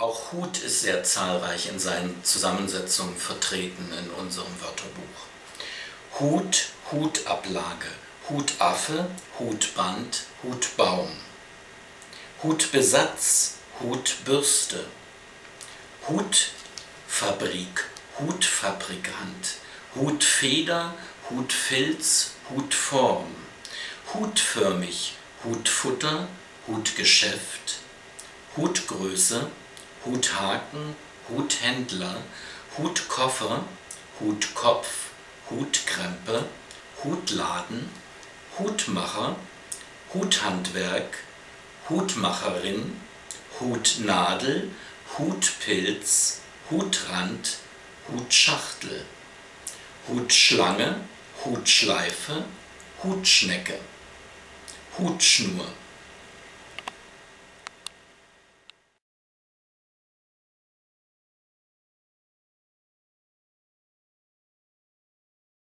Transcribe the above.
Auch Hut ist sehr zahlreich in seinen Zusammensetzungen vertreten in unserem Wörterbuch. Hut, Hutablage, Hutaffe, Hutband, Hutbaum. Hutbesatz, Hutbürste. Hutfabrik, Hutfabrikant, Hutfeder, Hutfilz, Hutform. Hutförmig, Hutfutter, Hutgeschäft, Hutgröße, Huthaken, Huthändler, Hutkoffer, Hutkopf, Hutkrempe, Hutladen, Hutmacher, Huthandwerk, Hutmacherin, Hutnadel, Hutpilz, Hutrand, Hutschachtel, Hutschlange, Hutschleife, Hutschnecke, Hutschnur